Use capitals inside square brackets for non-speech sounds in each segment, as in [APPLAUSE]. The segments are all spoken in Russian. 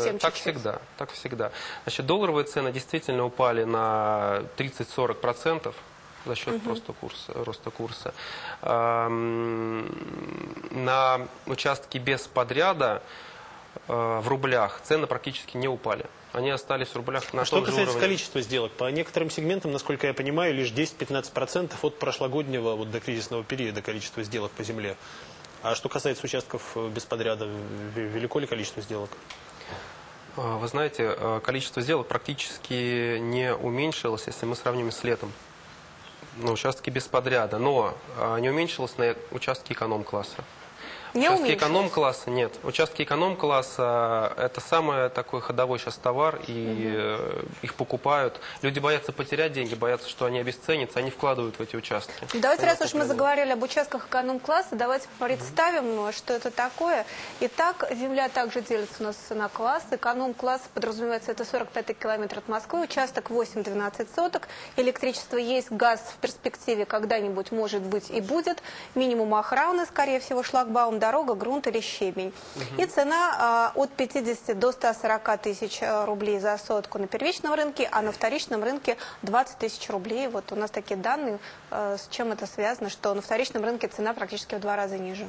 Совсем так чуть-чуть. всегда, так всегда. Значит, долларовые цены действительно упали на 30-40% за счет просто курса, роста курса. Ам, На участки без подряда э, в рублях цены практически не упали. Они остались в рублях на А что касается уровне. количества сделок, по некоторым сегментам, насколько я понимаю, лишь 10-15% от прошлогоднего вот, до кризисного периода количества сделок по земле. А что касается участков э, без подряда, велико ли количество сделок? А, Вы знаете, э, количество сделок практически не уменьшилось, если мы сравним с летом. На участке без подряда. Но а, не уменьшилось на участке эконом-класса. Не Участки эконом-класса нет. Участки эконом-класса э, это самый такой ходовой сейчас товар, и э, их покупают. Люди боятся потерять деньги, боятся, что они обесценятся, они вкладывают в эти участки. Давайте, Они раз уж мы заговорили об участках эконом-класса, давайте представим, что это такое. Итак, земля также делится у нас на классы. Эконом-класс подразумевается, это 45 километр от Москвы, участок 8-12 соток. Электричество есть, газ в перспективе когда-нибудь может быть и будет. Минимум охраны, скорее всего, шлагбаум, дорога, грунт или щебень. И цена а, от 50 до 140 тысяч э, рублей за сотку на первичном рынке, а на вторичном рынке 20 тысяч рублей. Вот у нас такие данные, э, с чем это связано, что на вторичном рынке цена практически в два раза ниже.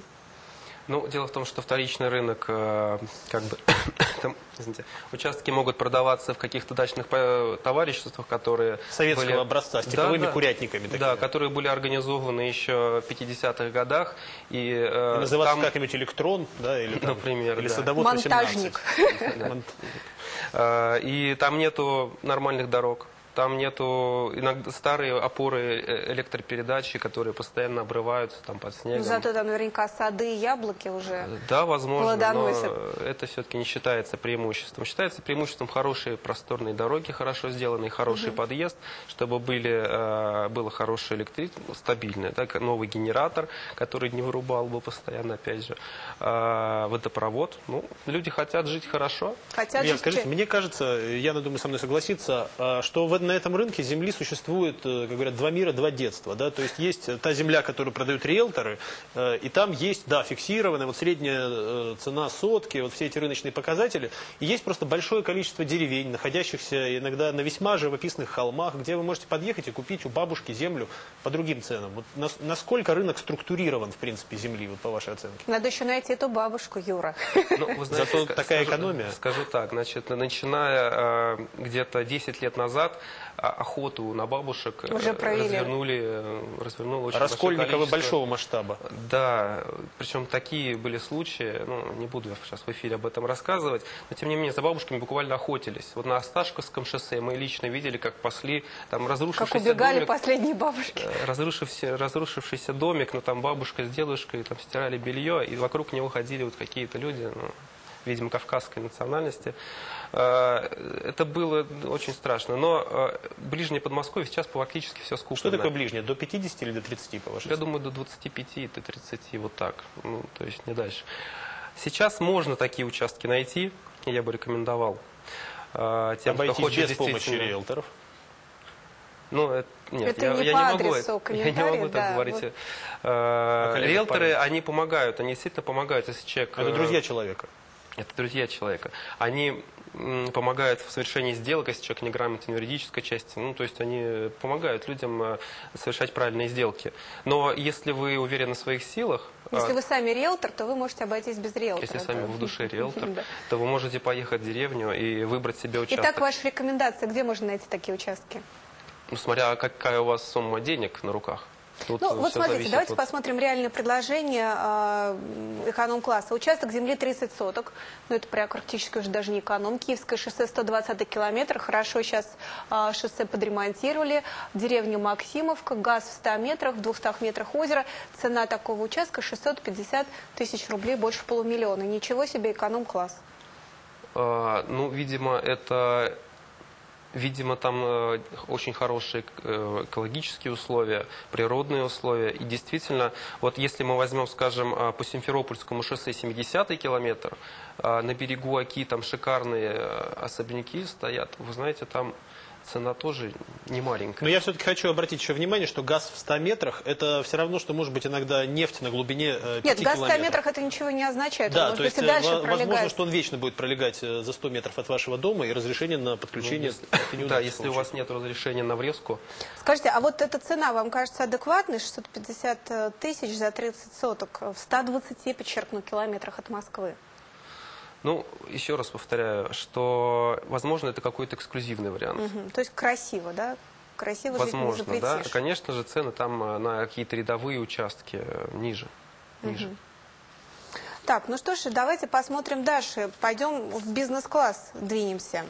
Ну, дело в том, что вторичный рынок, э, как бы, [COUGHS] там, извините, участки могут продаваться в каких-то дачных э, товариществах, которые Советского были- образца, с типовыми Да, да. курятниками такими. Да, которые были организованы еще в 50-х годах. И, э, И называться там- как-нибудь электрон, да, или, там, Например, или да. садовод Монтажник. 18. [LAUGHS] Да. Мон- И там нету нормальных дорог. Там нету иногда старые опоры э, электропередачи, которые постоянно обрываются там под Но снегом. зато там наверняка сады и яблоки уже. Да, возможно, плодоносят. но это все-таки не считается преимуществом. Считается преимуществом хорошие просторные дороги, хорошо сделанный хороший подъезд, чтобы были, э, было хорошее электричество, стабильное, так, новый генератор, который не вырубал бы постоянно, опять же, э, водопровод. Ну, люди хотят жить хорошо. Хотят Илья, жить скажите, мне кажется, Яна, думаю, со мной согласится, а, что в- на этом рынке земли существует, э, как говорят, два мира, два детства. Да? То есть есть э, та земля, которую продают риэлторы, э, и там есть, да, фиксированная вот средняя цена сотки, вот все эти рыночные показатели. И есть просто большое количество деревень, находящихся иногда на весьма живописных холмах, где вы можете подъехать и купить у бабушки землю по другим ценам. Вот нас- насколько рынок структурирован, в принципе, земли, вот по вашей оценке? Надо еще найти эту бабушку, Юра. Ну, вы Зато ска- такая скажу- экономия. Скажу так, значит, начиная э, где-то 10 лет назад охоту на бабушек э, Уже провели. развернули, э, развернуло очень Раскольниковы большого масштаба. Да, причем такие были случаи, ну, не буду я сейчас в эфире об этом рассказывать, но тем не менее за бабушками буквально охотились. Вот на Осташковском шоссе мы лично видели, как пасли там Как разрушившийся убегали домик, последние бабушки. э, разрушився- разрушившийся домик, но там бабушка с дедушкой там стирали белье, и вокруг него ходили вот какие-то люди, ну, видимо, кавказской национальности. Э, Это было очень страшно. Но э, ближнее Подмосковье сейчас практически все скуплено. Что такое ближнее? До 50 или до 30, по вашей Я думаю, до 25, до 30, вот так. Ну, то есть не дальше. Сейчас можно такие участки найти, я бы рекомендовал. э, Тем, кто Обойтись хочет без помощи риэлторов. Ну, нет, Это я, не я по не могу, адресу это- [LAUGHS] я не могу так да, говорить. вот. А риэлторы, они помогают, они действительно помогают, если человек... Это друзья человека. Это друзья человека. Они помогают в совершении сделок, если человек неграмотен в юридической части. Ну, то есть они помогают людям э, совершать правильные сделки. Но если вы уверены в своих силах, э, Если вы сами риэлтор, то вы можете обойтись без риэлтора. если сами в душе [LAUGHS] риэлтор, то вы можете поехать в деревню и выбрать себе участок. Итак, ваша рекомендация, где можно найти такие участки? Ну, смотря какая у вас сумма денег на руках. Тут Ну, вот смотрите, давайте от- посмотрим реальное предложение э, эконом-класса. Участок земли 30 соток, ну это практически уже даже не эконом. Киевское шоссе 120 километр, хорошо сейчас э, шоссе подремонтировали. Деревня Максимовка, газ в 100 метрах, в 200 метрах озера. Цена такого участка 650 тысяч рублей, больше полумиллиона. Ничего себе эконом-класс. А, Ну, видимо, это... Видимо, там э, очень хорошие э, экологические условия, природные условия. И действительно, вот если мы возьмем, скажем, э, по Симферопольскому шоссе 70-й километр, на берегу Оки там шикарные особняки стоят. Вы знаете, там цена тоже не маленькая. Но я все-таки хочу обратить еще внимание, что газ в 100 метрах это все равно, что может быть иногда нефть на глубине э, 5 Нет, газ в 100 километров. метрах это ничего не означает. Он Да, может то быть есть и э, дальше во- возможно, пролегать. что он вечно будет пролегать э, за 100 метров от вашего дома, и разрешение на подключение Если- это не да, если у получить. вас нет разрешения на врезку, Скажите, а вот эта цена вам кажется адекватной? 650 тысяч за 30 соток в 120, подчеркну, километрах от Москвы. Ну, еще раз повторяю, что, возможно, это какой-то эксклюзивный вариант. Мгм. То есть красиво, да? Красиво жить не Возможно, да. Конечно же, цены там э, на какие-то рядовые участки э, ниже. ниже. Так, ну что ж, давайте посмотрим дальше. Пойдем в бизнес-класс, двинемся.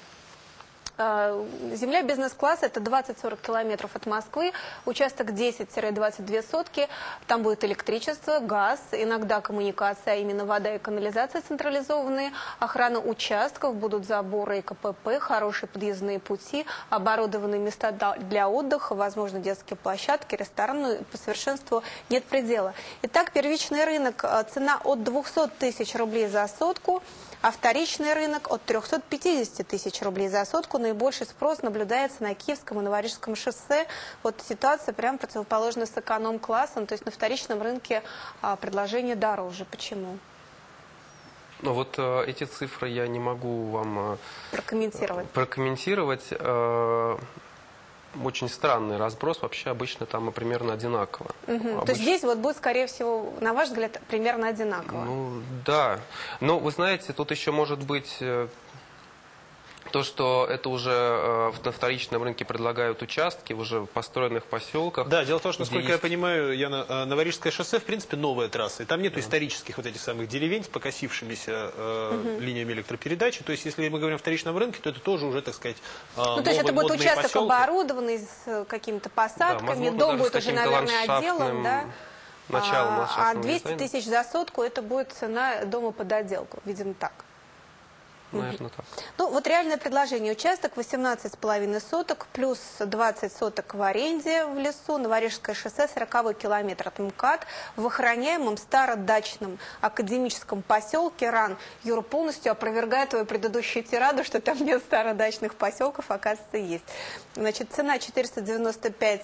Э, Земля бизнес-класса – это 20-40 километров от Москвы, участок 10-22 сотки. Там будет электричество, газ, иногда коммуникация, а именно вода и канализация централизованные, охрана участков, будут заборы и КПП, хорошие подъездные пути, оборудованные места для отдыха, возможно, детские площадки, рестораны. По совершенству нет предела. Итак, первичный рынок, э, цена от 200 тысяч рублей за сотку, а вторичный рынок от 350 тысяч рублей за сотку. Наибольший спрос наблюдается на Киевском и Новорижском шоссе. Вот ситуация прям противоположна с эконом-классом. То есть на вторичном рынке а, предложение дороже. Почему? Но вот э, эти цифры я не могу вам э, Прокомментировать. прокомментировать. Э, очень странный разброс. Вообще обычно там и примерно одинаково. Мгм. То есть здесь вот будет, скорее всего, на ваш взгляд, примерно одинаково. Ну, да. Но вы знаете, тут еще может быть э, то, что это уже э, на вторичном рынке предлагают участки в уже построенных поселках. Да, дело в том, что, насколько я есть- понимаю, Яна, э, Новорижское шоссе, в принципе, новая трасса. И там нету исторических вот этих самых деревень с покосившимися э, линиями электропередачи. То есть, если мы говорим о вторичном рынке, то это тоже уже, так сказать, э, Ну, то есть это будет участок поселки. оборудованный с э, какими-то посадками, возможно, дом будет уже, наверное, отделан, да? началом А, а ландшафтного 200 дизайна. тысяч за сотку это будет цена дома под отделку, видимо так. Наверное, так. Ну, вот реальное предложение. Участок 18,5 соток, плюс 20 соток в аренде в лесу, Новорижское шоссе, 40 километр от МКАД, в охраняемом стародачном академическом поселке РАН. Юра полностью опровергает твою предыдущую тираду, что там нет стародачных поселков, оказывается, есть. Значит, цена 495